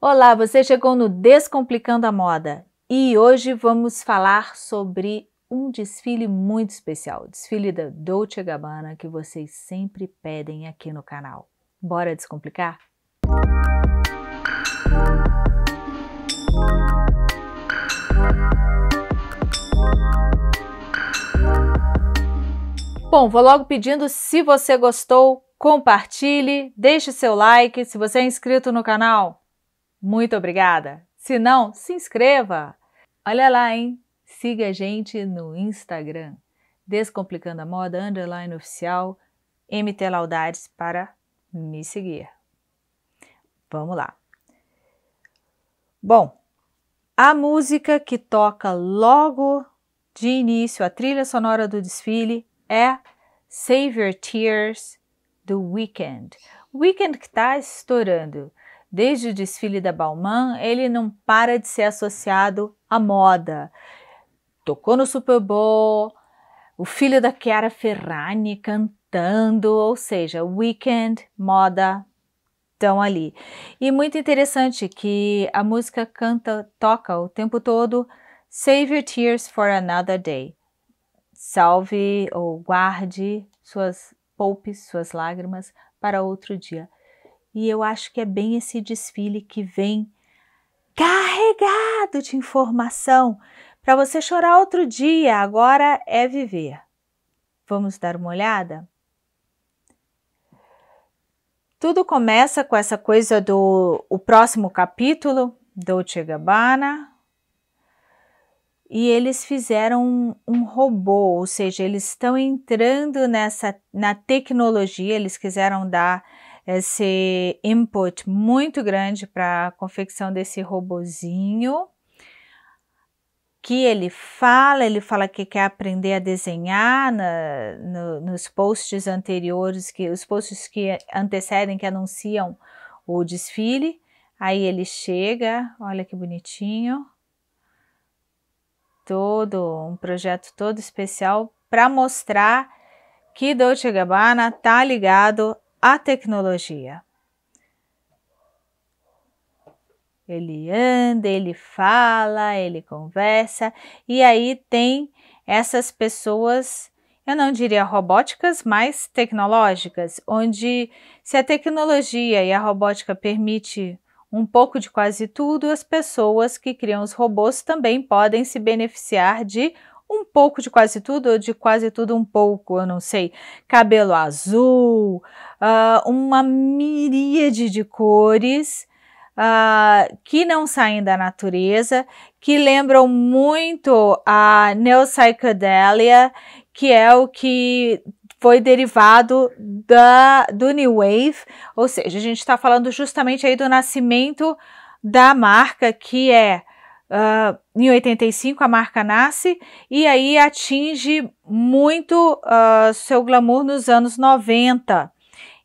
Olá, você chegou no Descomplicando a Moda e hoje vamos falar sobre um desfile muito especial, o desfile da Dolce Gabbana que vocês sempre pedem aqui no canal. Bora descomplicar? Bom, vou logo pedindo se você gostou, compartilhe, deixe seu like, se você é inscrito no canal, muito obrigada. Se não, se inscreva. Olha lá, hein? Siga a gente no Instagram, Descomplicando a Moda, underline oficial, MT Laudades para me seguir. Vamos lá. Bom, a música que toca logo de início, a trilha sonora do desfile, é Save Your Tears do Weekend. Weekend que está estourando. Desde o desfile da Balmain, ele não para de ser associado à moda. Tocou no Super Bowl, o filho da Chiara Ferragni cantando, ou seja, Weekend, moda, estão ali. E muito interessante que a música canta, toca o tempo todo Save your tears for another day. Salve ou guarde suas poupe suas lágrimas para outro dia. E eu acho que é bem esse desfile que vem carregado de informação para você chorar outro dia. Agora é viver. Vamos dar uma olhada? Tudo começa com essa coisa do o próximo capítulo, Dolce Gabbana, e eles fizeram um, um, robô, ou seja, eles estão entrando nessa na tecnologia, eles quiseram dar esse input muito grande para a confecção desse robozinho que ele fala, ele fala que quer aprender a desenhar na, no, nos posts anteriores, que os posts que antecedem, que anunciam o desfile. Aí ele chega, olha que bonitinho, todo um projeto todo especial para mostrar que Dolce Gabbana tá ligado a tecnologia. Ele anda, ele fala, ele conversa, e aí tem essas pessoas, eu não diria robóticas, mas tecnológicas, onde se a tecnologia e a robótica permite um pouco de quase tudo, as pessoas que criam os robôs também podem se beneficiar de um pouco de quase tudo, ou de quase tudo um pouco, eu não sei, cabelo azul, uh, uma miríade de cores uh, que não saem da natureza, que lembram muito a neopsychedelia, que é o que foi derivado da, do New Wave, ou seja, a gente está falando justamente aí do nascimento da marca, que é Uh, em 85 a marca nasce e aí atinge muito uh, seu glamour nos anos 90.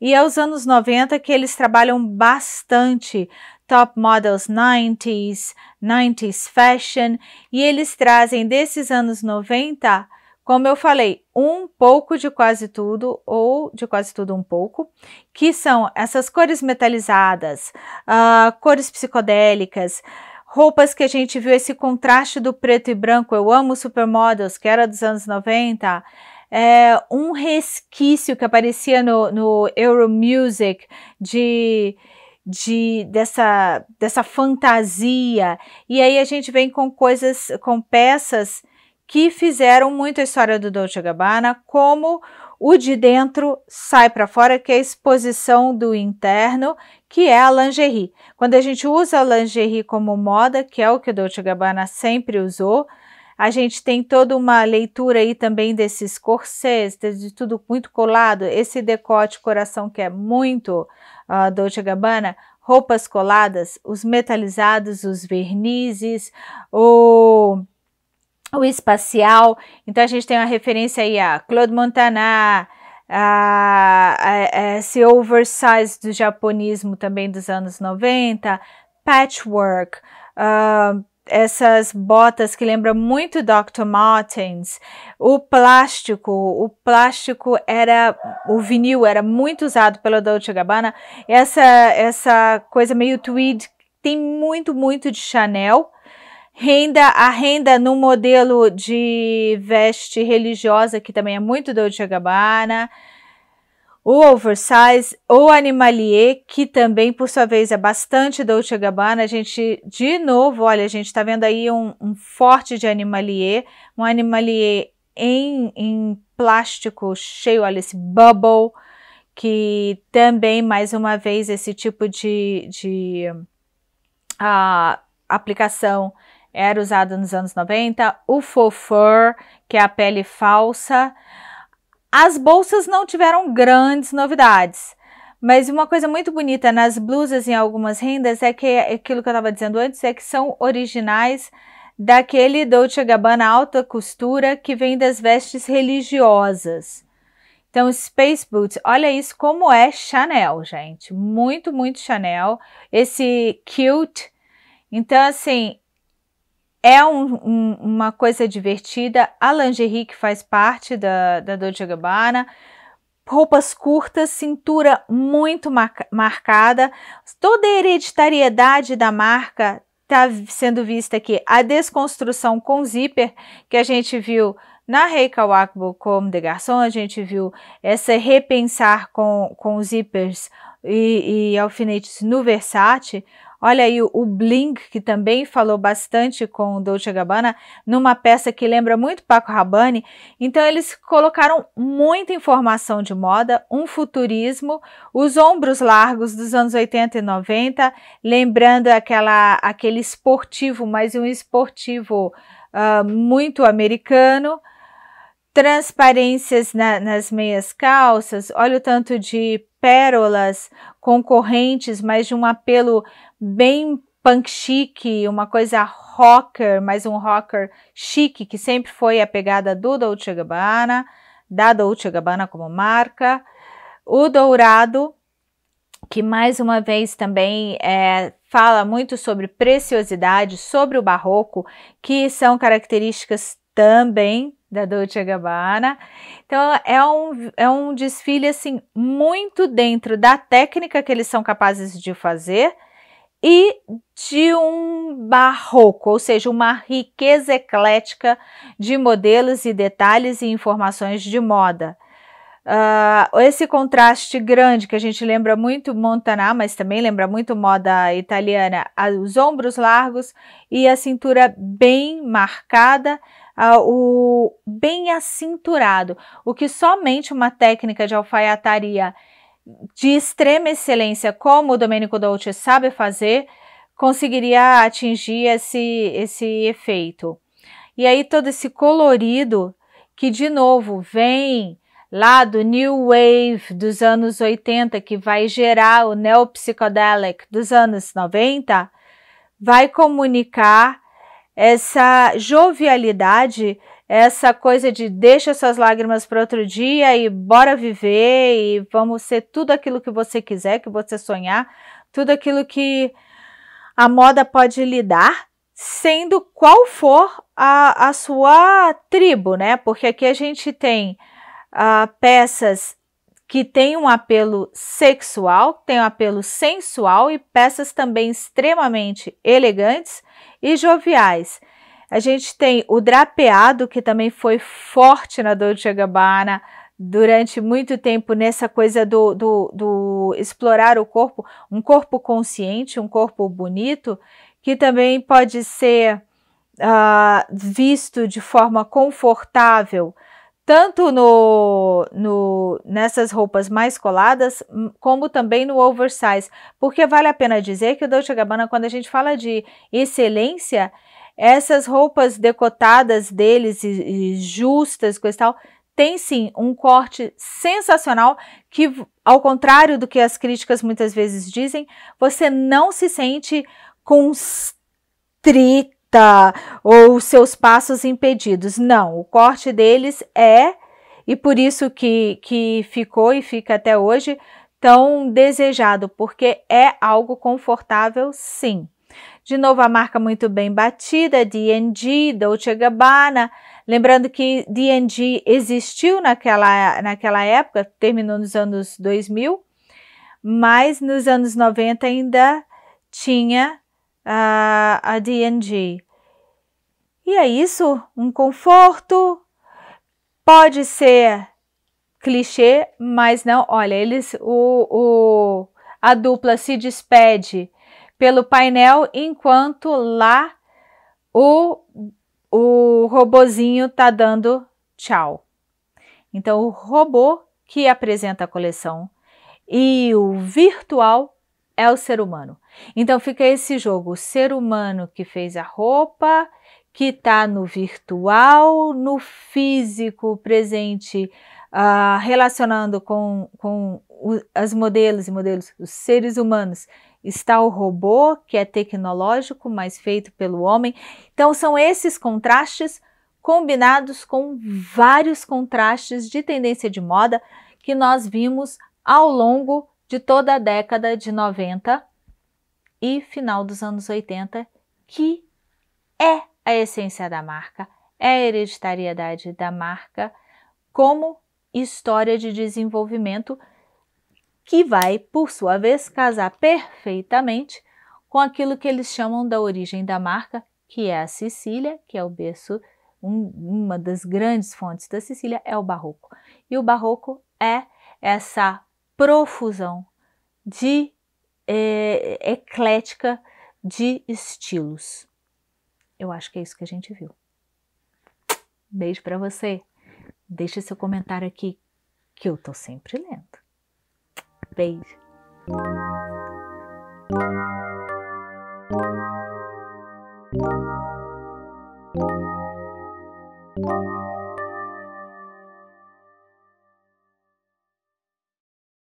E é os anos 90 que eles trabalham bastante Top Models 90s, 90s Fashion, e eles trazem desses anos 90, como eu falei, um pouco de quase tudo, ou de quase tudo um pouco, que são essas cores metalizadas, uh, cores psicodélicas, roupas que a gente viu esse contraste do preto e branco. Eu amo Supermodels, que era dos anos 90. É, um resquício que aparecia no, no Euro Music de, de dessa, dessa fantasia. E aí a gente vem com coisas, com peças que fizeram muito a história do Dolce Gabbana, como o de dentro sai para fora, que é a exposição do interno, que é a lingerie. Quando a gente usa a lingerie como moda, que é o que o Dolce Gabbana sempre usou, a gente tem toda uma leitura aí também desses corsês, de tudo muito colado, esse decote coração que é muito uh, Dolce Gabbana, roupas coladas, os metalizados, os vernizes, o o espacial. Então a gente tem uma referência aí a Claude Montana, a, a, a esse oversize do japonismo também dos anos 90, patchwork, uh, essas botas que lembram muito Dr. Martens, o plástico, o plástico era, o vinil era muito usado pela Dolce Gabbana, essa, essa coisa meio tweed tem muito, muito de Chanel. Renda, a renda no modelo de veste religiosa, que também é muito Dolce Gabbana o oversize, o animalier, que também, por sua vez, é bastante Dolce Gabbana. A gente, de novo, olha, a gente está vendo aí um, um, forte de animalier, um animalier em, em plástico cheio, olha, esse bubble, que também, mais uma vez, esse tipo de, de uh, aplicação era usado nos anos 90. O faux fur, que é a pele falsa. As bolsas não tiveram grandes novidades, mas uma coisa muito bonita nas blusas em algumas rendas é que aquilo que eu estava dizendo antes é que são originais daquele Dolce Gabbana alta costura que vem das vestes religiosas. Então, Space Boots, olha isso como é Chanel, gente. Muito, muito Chanel. Esse cute. Então, assim, é um, um, uma coisa divertida. A lingerie que faz parte da, da Dolce Gabbana. Roupas curtas, cintura muito marcada. Toda a hereditariedade da marca está sendo vista aqui. A desconstrução com zíper que a gente viu na Rei Kawakubo como de garçom, a gente viu essa repensar com, com zippers e, e alfinetes no Versace. Olha aí o, Blink, que também falou bastante com o Dolce Gabbana, numa peça que lembra muito Paco Rabanne. Então eles colocaram muita informação de moda, um futurismo, os ombros largos dos anos 80 e 90, lembrando aquela, aquele esportivo, mas um esportivo uh, muito americano transparências na, nas meias calças, olha o tanto de pérolas concorrentes, mas de um apelo bem punk chique, uma coisa rocker, mas um rocker chique, que sempre foi a pegada do Dolce Gabbana, da Dolce Gabbana como marca. O dourado, que mais uma vez também é, fala muito sobre preciosidade, sobre o barroco, que são características também da Dolce Gabbana. Então é um, é um desfile assim muito dentro da técnica que eles são capazes de fazer e de um barroco, ou seja, uma riqueza eclética de modelos e detalhes e informações de moda. Uh, esse contraste grande que a gente lembra muito Montaná, mas também lembra muito moda italiana, os ombros largos e a cintura bem marcada, o bem acinturado, o que somente uma técnica de alfaiataria de extrema excelência, como o Domenico Dolce sabe fazer, conseguiria atingir esse, esse efeito. E aí todo esse colorido que de novo vem lá do New Wave dos anos 80, que vai gerar o Neopsychedelic dos anos 90, vai comunicar essa jovialidade essa coisa de deixa suas lágrimas para outro dia e bora viver e vamos ser tudo aquilo que você quiser, que você sonhar, tudo aquilo que a moda pode lhe dar, sendo qual for a, a sua tribo, né? Porque aqui a gente tem uh, peças que têm um apelo sexual, tem um apelo sensual e peças também extremamente elegantes e joviais. A gente tem o drapeado, que também foi forte na Dolce Gabbana durante muito tempo nessa coisa do, do, do explorar o corpo, um corpo consciente, um corpo bonito, que também pode ser uh, visto de forma confortável, tanto no, no, nessas roupas mais coladas, como também no oversize, porque vale a pena dizer que o Dolce Gabbana, quando a gente fala de excelência, essas roupas decotadas deles e, e justas, coisa e tal, tem sim um corte sensacional que, ao contrário do que as críticas muitas vezes dizem, você não se sente constrita ou seus passos impedidos. Não, o corte deles é, e por isso que, que ficou e fica até hoje, tão desejado, porque é algo confortável sim. De novo, a marca muito bem batida, D&G, Dolce Gabbana. Lembrando que D&G existiu naquela, naquela época, terminou nos anos 2000, mas nos anos 90 ainda tinha a, a D&G. E é isso, um conforto, pode ser clichê, mas não, olha, eles, o, o, a dupla se despede pelo painel, enquanto lá o, o robozinho tá dando tchau. Então, o robô que apresenta a coleção e o virtual é o ser humano. Então, fica esse jogo: o ser humano que fez a roupa, que está no virtual, no físico presente, uh, relacionando com, com as modelos e modelos, os seres humanos, está o robô, que é tecnológico, mas feito pelo homem. Então, são esses contrastes combinados com vários contrastes de tendência de moda que nós vimos ao longo de toda a década de 90 e final dos anos 80, que é a essência da marca, é a hereditariedade da marca como história de desenvolvimento que vai, por sua vez, casar perfeitamente com aquilo que eles chamam da origem da marca, que é a Sicília, que é o berço, um, uma das grandes fontes da Sicília é o barroco. E o barroco é essa profusão de é, eclética de estilos. Eu acho que é isso que a gente viu. Beijo para você. Deixa seu comentário aqui que eu tô sempre lendo. Beijo.